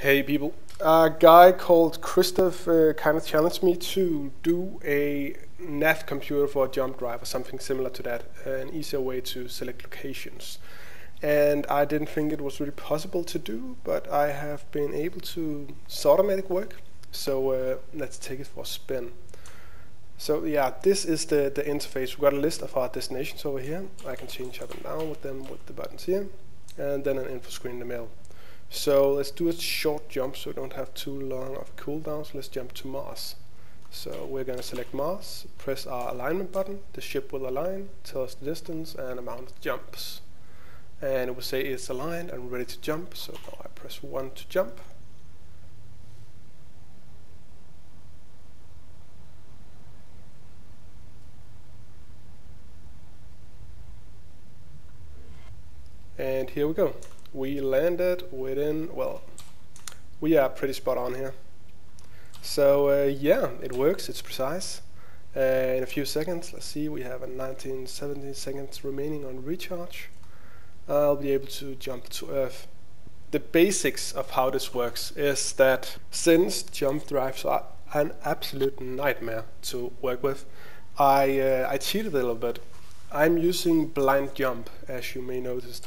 Hey people, a guy called Christoph uh, kind of challenged me to do a nav computer for a jump drive or something similar to that, uh, an easier way to select locations. And I didn't think it was really possible to do, but I have been able to sort of make it work. So uh, let's take it for a spin. So yeah, this is the, the interface. We've got a list of our destinations over here. I can change up and down with them with the buttons here. And then an info screen in the middle. So let's do a short jump so we don't have too long of a cooldown. Let's jump to Mars. So we're going to select Mars, press our alignment button, the ship will align, tell us the distance and amount of jumps. And it will say it's aligned and ready to jump, so now I press 1 to jump. And here we go we landed within, well, we are pretty spot on here. So uh, yeah, it works, it's precise. Uh, in a few seconds, let's see, we have a 19, 17 seconds remaining on recharge. I'll be able to jump to Earth. The basics of how this works is that since jump drives are an absolute nightmare to work with, I, uh, I cheated a little bit. I'm using blind jump, as you may notice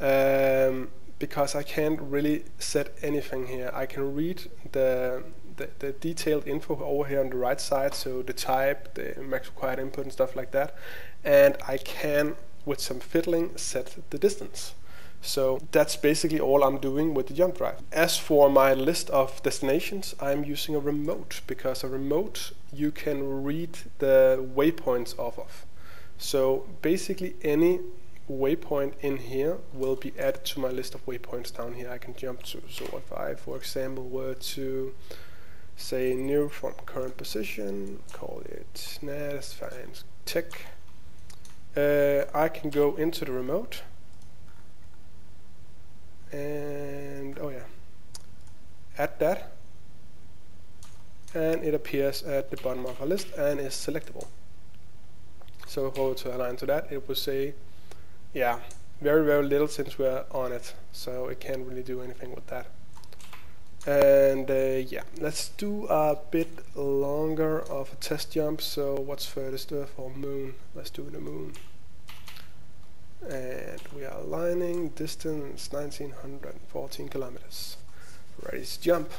um, because I can't really set anything here. I can read the, the, the, detailed info over here on the right side, so the type, the max required input and stuff like that, and I can, with some fiddling, set the distance. So that's basically all I'm doing with the jump drive. As for my list of destinations, I'm using a remote because a remote you can read the waypoints off of. So basically any waypoint in here will be added to my list of waypoints down here I can jump to. So if I, for example, were to say new from current position, call it NAS finance tick, uh, I can go into the remote and oh yeah, add that and it appears at the bottom of our list and is selectable. So if I were to align to that, it will say yeah, very, very little since we're on it, so it can't really do anything with that. And uh, yeah, let's do a bit longer of a test jump. So what's furthest Earth or Moon? Let's do the Moon. And we are aligning distance 1914 kilometers. Ready to jump.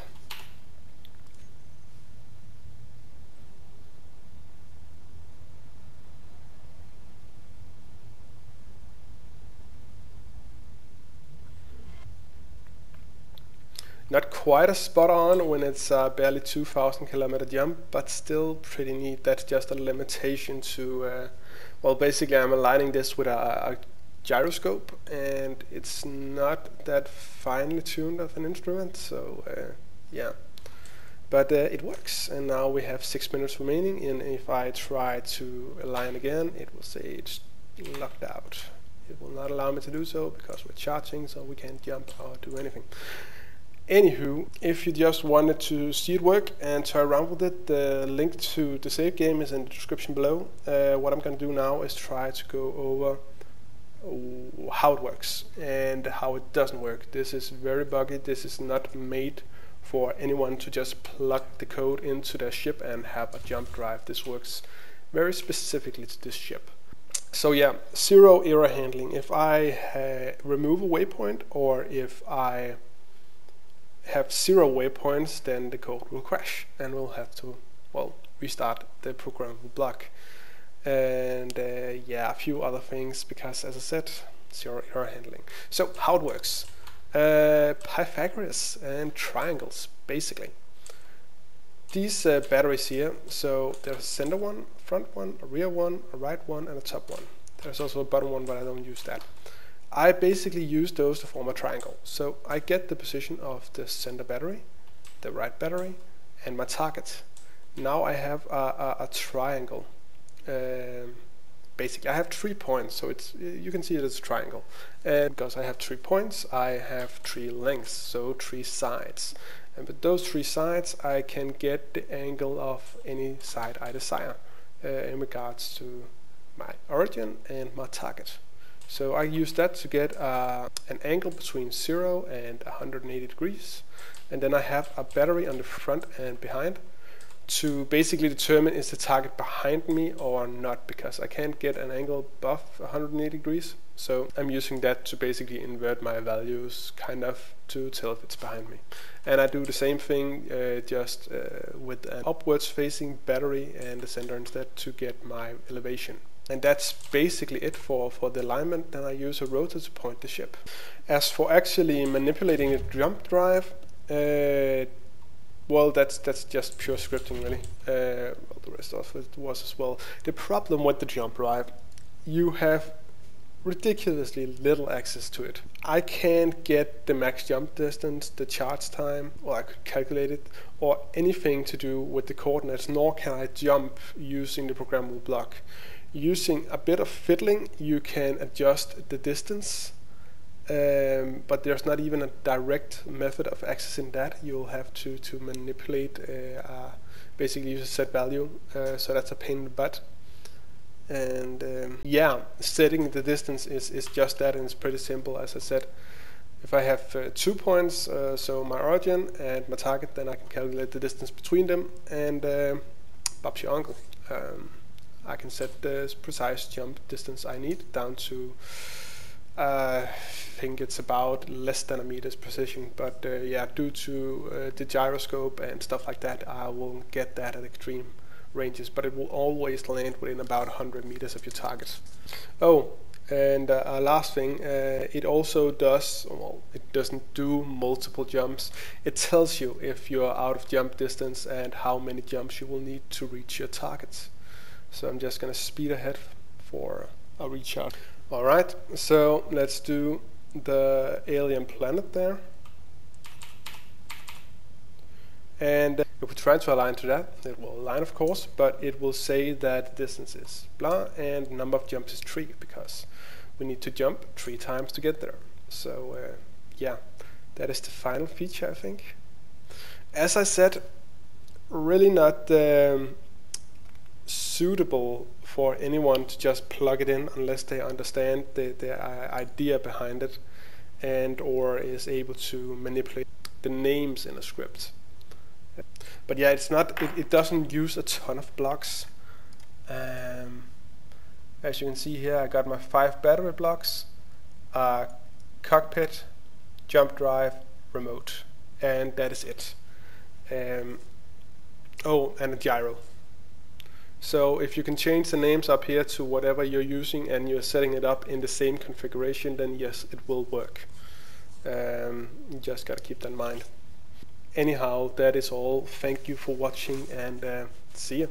Not quite as spot on when it's uh, barely 2,000 kilometer jump, but still pretty neat. That's just a limitation to, uh, well, basically I'm aligning this with a, a, gyroscope, and it's not that finely tuned of an instrument, so uh, yeah. But uh, it works, and now we have six minutes remaining, and if I try to align again, it will say it's locked out. It will not allow me to do so because we're charging, so we can't jump or do anything. Anywho, if you just wanted to see it work and try around with it, the link to the save game is in the description below. Uh, what I'm going to do now is try to go over how it works and how it doesn't work. This is very buggy. This is not made for anyone to just plug the code into their ship and have a jump drive. This works very specifically to this ship. So yeah, zero error handling. If I uh, remove a waypoint or if I have zero waypoints, then the code will crash and we'll have to, well, restart the programmable block. And uh, yeah, a few other things because, as I said, zero error handling. So how it works? Uh, Pythagoras and triangles, basically. These uh, batteries here, so there's a center one, front one, a rear one, a right one, and a top one. There's also a bottom one, but I don't use that. I basically use those to form a triangle. So I get the position of the center battery, the right battery, and my target. Now I have a, a, a triangle. Um, basically, I have three points, so it's you can see it as a triangle. And because I have three points, I have three lengths, so three sides. And with those three sides, I can get the angle of any side I desire uh, in regards to my origin and my target. So I use that to get uh, an angle between 0 and 180 degrees. And then I have a battery on the front and behind to basically determine is the target behind me or not because I can't get an angle above 180 degrees. So I'm using that to basically invert my values kind of to tell if it's behind me. And I do the same thing uh, just uh, with an upwards facing battery and the center instead to get my elevation and that's basically it for, for the alignment then I use a rotor to point the ship as for actually manipulating the jump drive uh, well, that's that's just pure scripting, really. Uh, well, the rest of it was as well. The problem with the jump drive, you have ridiculously little access to it. I can't get the max jump distance, the charge time, or I could calculate it, or anything to do with the coordinates, nor can I jump using the programmable block. Using a bit of fiddling, you can adjust the distance um, but there's not even a direct method of accessing that. You'll have to, to manipulate, uh, uh, basically use a set value, uh, so that's a pain in the butt. And um, yeah, setting the distance is, is just that, and it's pretty simple, as I said. If I have uh, two points, uh, so my origin and my target, then I can calculate the distance between them, and uh, Bob's your uncle. Um, I can set the precise jump distance I need down to uh, I think it's about less than a meter's precision, but uh, yeah, due to uh, the gyroscope and stuff like that, I won't get that at extreme ranges, but it will always land within about 100 meters of your target. Oh, and uh, last thing, uh, it also does, well, it doesn't do multiple jumps. It tells you if you're out of jump distance and how many jumps you will need to reach your targets. So I'm just going to speed ahead for a recharge. Alright, so let's do the alien planet there. And if we try to align to that, it will align of course, but it will say that distance is blah and number of jumps is 3 because we need to jump 3 times to get there. So uh, yeah, that is the final feature I think. As I said, really not um, suitable for anyone to just plug it in unless they understand the, the uh, idea behind it and or is able to manipulate the names in a script. But yeah, it's not. It, it doesn't use a ton of blocks. Um, as you can see here, I got my five battery blocks, uh, cockpit, jump drive, remote, and that is it. Um, oh, and a gyro. So if you can change the names up here to whatever you're using and you're setting it up in the same configuration, then yes, it will work. Um, you just got to keep that in mind. Anyhow, that is all. Thank you for watching and uh, see you.